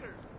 going to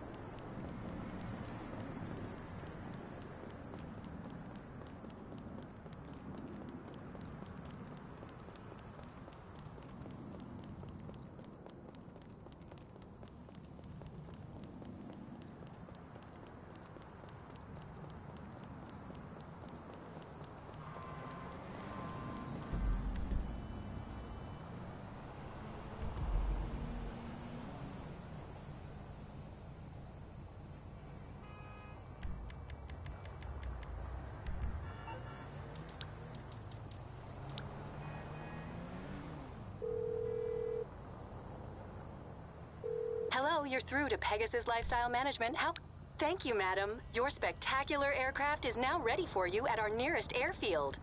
Honkers. You're through to Pegasus Lifestyle Management. How? Thank you, madam. Your spectacular aircraft is now ready for you at our nearest airfield.